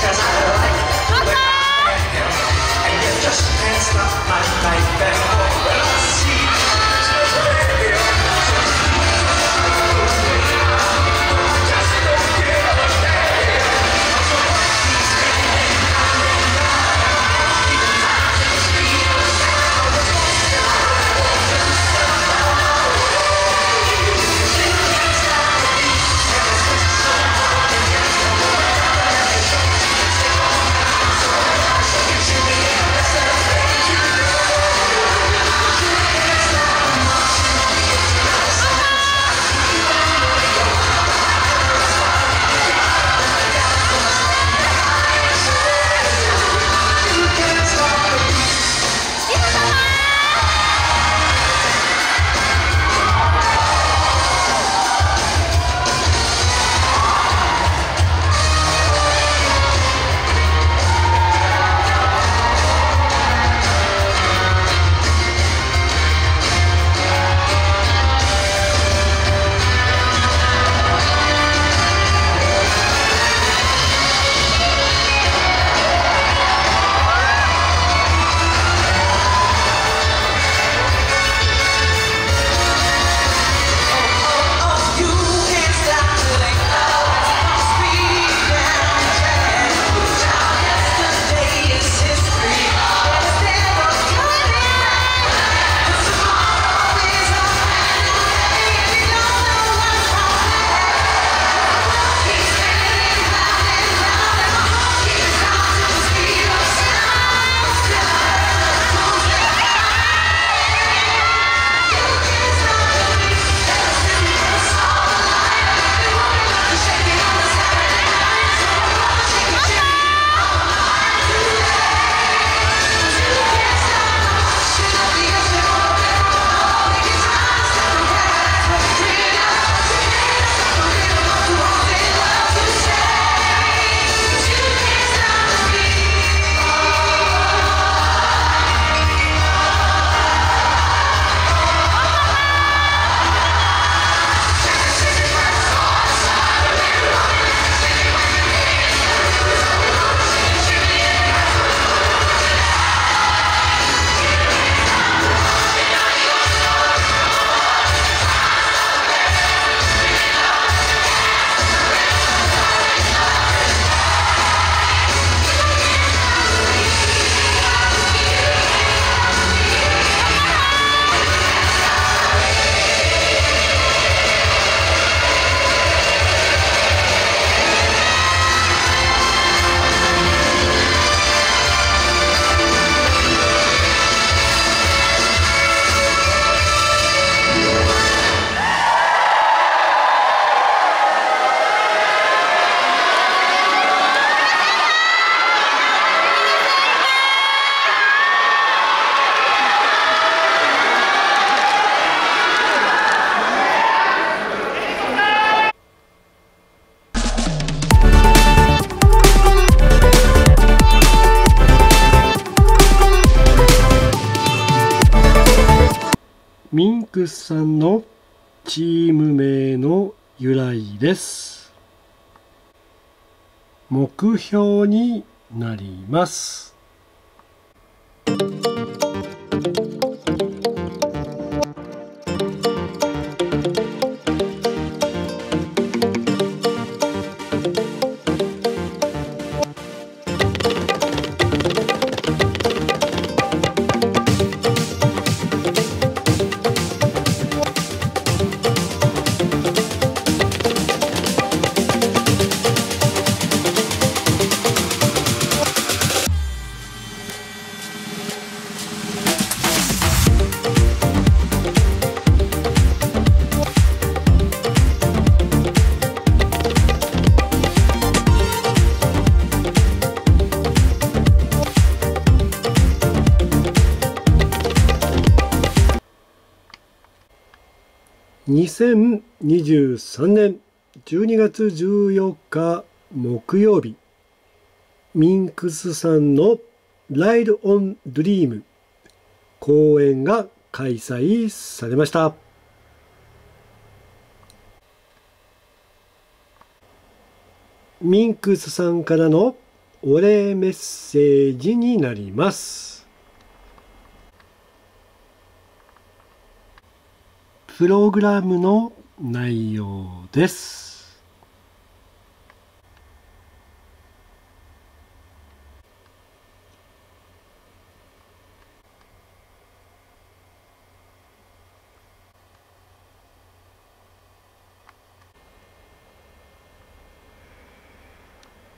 Cause I like to live and you just can't stop my life at all. ミンクスさんのチーム名の由来です。目標になります。2023年12月14日木曜日ミンクスさんのライドオンドリーム公演が開催されましたミンクスさんからのお礼メッセージになります。プログラムの内容です。